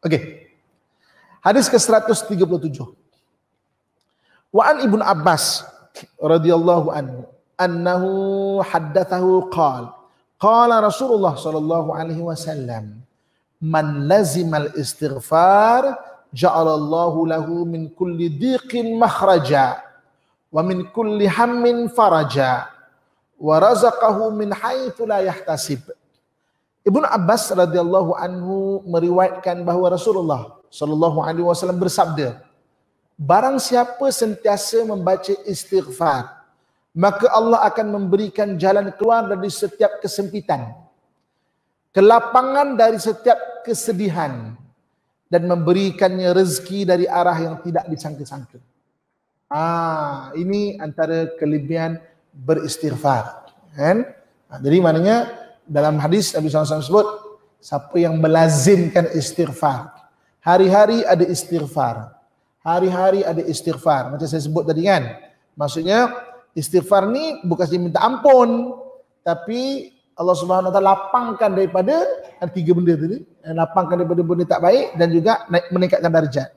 Okey. Hadis ke-137. Wa an Ibnu Abbas radhiyallahu anhu annahu haddathahu qala qala Rasulullah sallallahu alaihi wasallam man lazimal istighfar ja'alallahu lahu min kulli diqin makhraja wa min kulli hammin faraja wa razaqahu min haitsu la yahtasib Ibnu Abbas radhiyallahu anhu meriwayatkan bahawa Rasulullah sallallahu alaihi wasallam bersabda Barang siapa sentiasa membaca istighfar maka Allah akan memberikan jalan keluar dari setiap kesempitan kelapangan dari setiap kesedihan dan memberikannya rezeki dari arah yang tidak disangka-sangka. Ah, ini antara kelebihan beristighfar. Kan? Ah, jadi maknanya dalam hadis Nabi SAW sebut siapa yang melazimkan istighfar hari-hari ada istighfar hari-hari ada istighfar. Macam saya sebut tadi kan. Maksudnya istighfar ni bukan saja minta ampun tapi Allah Subhanahu Wa Taala lapangkan daripada tiga benda tadi. Lapangkan daripada benda tak baik dan juga naik meningkatkan darjat.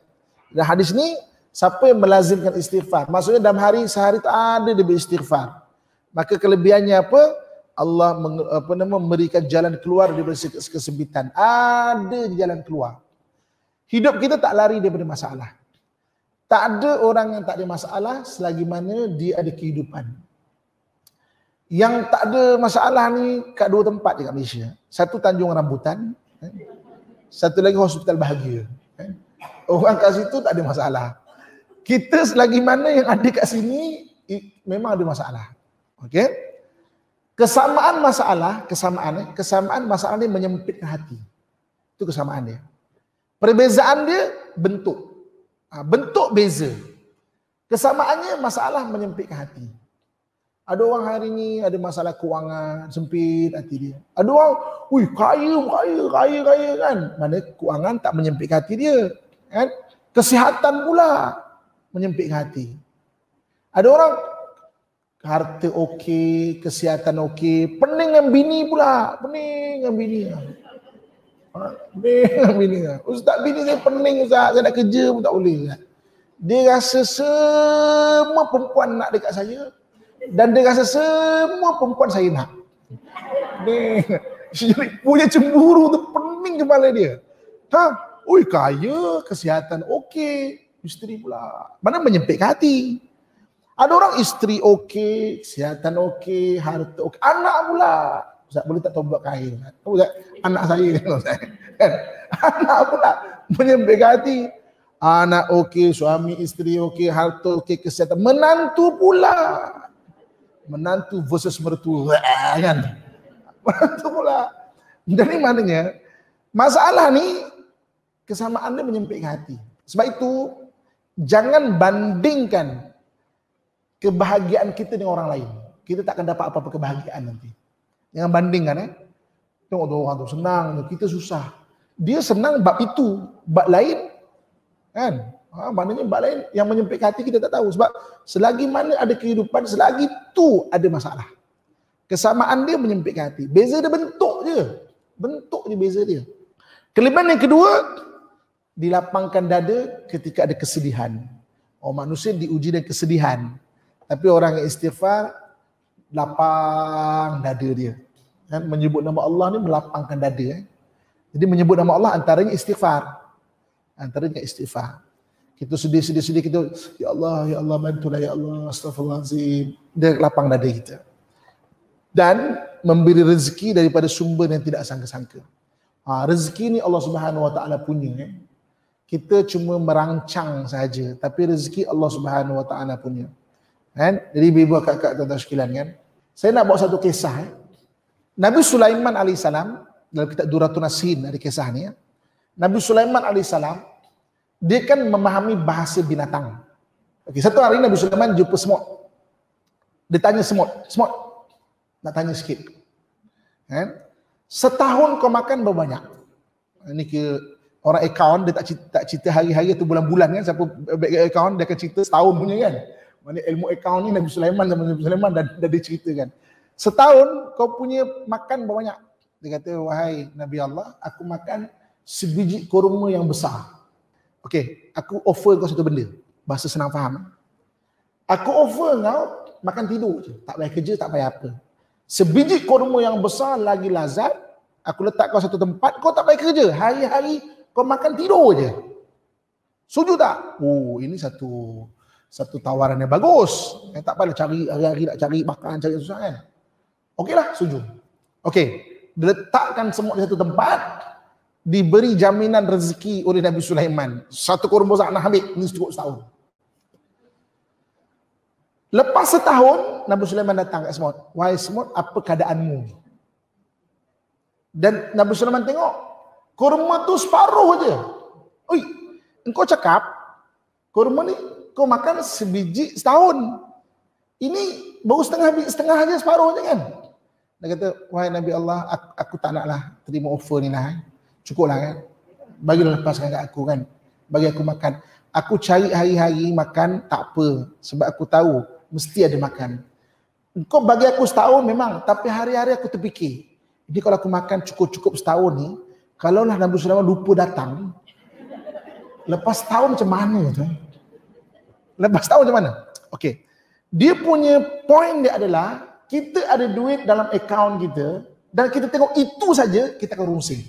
Dan hadis ni siapa yang melazimkan istighfar? Maksudnya dalam hari sehari tak ada dia beristighfar maka kelebihannya apa Allah apa nama memberikan jalan keluar daripada kesempitan. Ada jalan keluar. Hidup kita tak lari daripada masalah. Tak ada orang yang tak ada masalah selagi mana dia ada kehidupan. Yang tak ada masalah ni kat dua tempat dekat Malaysia. Satu Tanjung Rambutan. Eh. Satu lagi Hospital Bahagia. Eh. Orang kat situ tak ada masalah. Kita selagi mana yang ada kat sini memang ada masalah. Okay? Kesamaan masalah, kesamaan eh, kesamaan masalah ni menyempitkan hati. Itu kesamaan dia. Perbezaan dia bentuk. Ha, bentuk beza. Kesamaannya masalah menyempitkan hati. Ada orang hari ni ada masalah kewangan, sempit hati dia. Ada orang, wih kaya, kaya, kaya, kaya kan. Mana kewangan tak menyempitkan hati dia. Kan? Kesihatan pula menyempitkan hati. Ada orang harta okey, kesihatan okey, pening dengan bini pula, pening dengan bini. Ha, pening dengan bini. Ustaz bini saya pening ustaz, saya nak kerja pun tak boleh. Dia rasa semua perempuan nak dekat saya dan dia rasa semua perempuan saya nak. Pening. Punya cemburu tu pening kepala dia. Ha, oi kaya, kesihatan okey, isteri pula. Mana menyempitkan hati. Ada orang isteri okey, kesihatan okey, harta okey, anak pula. Ustaz boleh tak tobat kain? Ustaz, anak saya. Kan? Anak pula menyembik hati. Anak okey, suami isteri okey, harta okey, kesihatan. Menantu pula. Menantu versus mertua. Kan? Menantu pula. Jadi maknanya, masalah ni kesamaan dia menyempit hati. Sebab itu, jangan bandingkan kebahagiaan kita dengan orang lain. Kita tak akan dapat apa-apa kebahagiaan nanti. Jangan bandingkan eh. Tengok tu orang tu senang, kita susah. Dia senang bab itu, bab lain kan? Ha, maknanya bab lain yang menyempit hati kita tak tahu sebab selagi mana ada kehidupan selagi tu ada masalah. Kesamaan dia menyempit hati. Beza dia bentuk je. Bentuk je beza dia. Kelebihan yang kedua dilapangkan dada ketika ada kesedihan. Oh manusia diuji dengan kesedihan. Tapi orang yang istighfar lapang dada dia. Kan menyebut nama Allah ni melapangkan dada eh. Jadi menyebut nama Allah antaranya istighfar. Antaranya istighfar. Kita sedih-sedih-sedih kita ya Allah ya Allah bantulah ya Allah astagfirullahalazim. Dia lapang dada kita. Dan memberi rezeki daripada sumber yang tidak sangka-sangka. Ha, rezeki ni Allah Subhanahu Wa Taala punya. Eh. Kita cuma merancang saja, tapi rezeki Allah Subhanahu Wa Taala punya. Kan? Jadi ibu kakak tuan-tuan sekalian kan. Saya nak bawa satu kisah. Eh. Nabi Sulaiman AS dalam kitab Duratun Asin ada kisah ni. Ya. Nabi Sulaiman AS dia kan memahami bahasa binatang. Okey, satu hari Nabi Sulaiman jumpa semut. Dia tanya semut, semut. Nak tanya sikit. Kan? Setahun kau makan berapa banyak? Ini ke orang akaun dia tak cerita, tak cerita hari-hari atau bulan-bulan kan siapa account dia akan cerita setahun punya kan. Mana ilmu akaun ni Nabi Sulaiman zaman Nabi Sulaiman dah, dah diceritakan. Setahun kau punya makan banyak? Dia kata, wahai Nabi Allah, aku makan sebiji kurma yang besar. Okey, aku offer kau satu benda. Bahasa senang faham. Aku offer kau makan tidur je. Tak payah kerja, tak payah apa. Sebiji kurma yang besar lagi lazat, aku letak kau satu tempat, kau tak payah kerja. Hari-hari kau makan tidur je. Setuju tak? Oh, ini satu satu tawaran yang bagus. Eh, tak payah cari hari-hari nak cari makan, cari susah kan. Okeylah, setuju. Okey, diletakkan semua di satu tempat, diberi jaminan rezeki oleh Nabi Sulaiman. Satu kurma besar nak ambil, ini cukup setahun. Lepas setahun, Nabi Sulaiman datang ke Semut. Wahai Semut, apa keadaanmu? Dan Nabi Sulaiman tengok, kurma tu separuh je. Oi, engkau cakap, kurma ni kau makan sebiji setahun. Ini baru setengah setengah aja separuh je kan? Dia kata, wahai Nabi Allah, aku, aku tak naklah terima offer ni lah. Eh cukuplah kan. Bagilah lepaskan kat aku kan. Bagi aku makan. Aku cari hari-hari makan tak apa. Sebab aku tahu mesti ada makan. Kau bagi aku setahun memang. Tapi hari-hari aku terfikir. Jadi kalau aku makan cukup-cukup setahun ni. Kalau lah Nabi Sulaiman lupa datang. Lepas setahun macam mana tu? Lepas setahun macam mana? Okay. Dia punya point dia adalah. Kita ada duit dalam akaun kita. Dan kita tengok itu saja kita akan rungsing.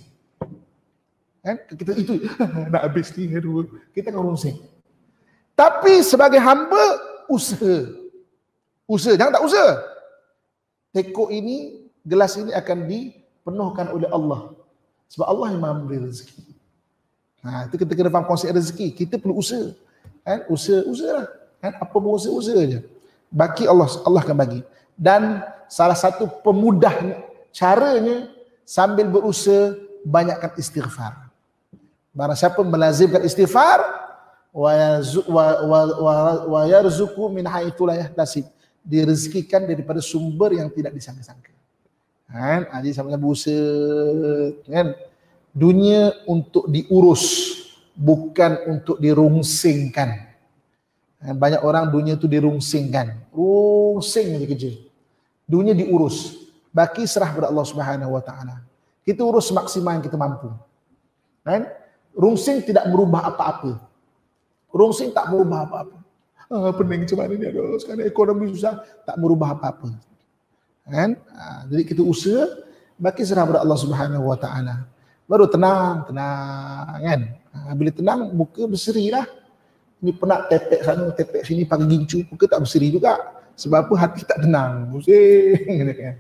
Kan? Kita itu nak habis ni aduh. Kita akan rungsing. Tapi sebagai hamba usaha. Usaha jangan tak usaha. Tekok ini gelas ini akan dipenuhkan oleh Allah. Sebab Allah yang memberi rezeki. Ha, itu kita kena faham konsep rezeki. Kita perlu usaha. Kan? Usaha, usahalah. Kan? Apa pun usaha, usaha je. Allah, Allah akan bagi. Dan salah satu pemudahnya, caranya sambil berusaha, banyakkan istighfar. Barang siapa melazimkan istighfar wa yarzuqu min haitsu la yahtasib. Direzekikan daripada sumber yang tidak disangka-sangka. Kan? Jadi sama-sama berusaha kan? Dunia untuk diurus bukan untuk dirungsingkan. Kan? Banyak orang dunia tu dirungsingkan. Rungsing je kerja. Dunia diurus. Baki serah kepada Allah Subhanahu wa taala. Kita urus semaksimal yang kita mampu. Kan? Rungsing tidak merubah apa-apa. Rungsing tak merubah apa-apa. Ah, pening macam mana ni? Aduh, sekarang ekonomi susah. Tak merubah apa-apa. Kan? Ah, jadi kita usaha, bagi serah kepada Allah Subhanahu Wa Taala. Baru tenang, tenang. Kan? Ah, bila tenang, muka berseri lah. Ini penat tepek sana, tepek sini, pakai gincu. Muka tak berseri juga. Sebab apa? Hati tak tenang. Kan?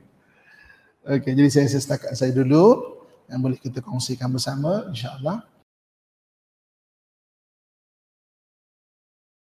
Okey, jadi saya setakat saya dulu. Yang boleh kita kongsikan bersama, insyaAllah.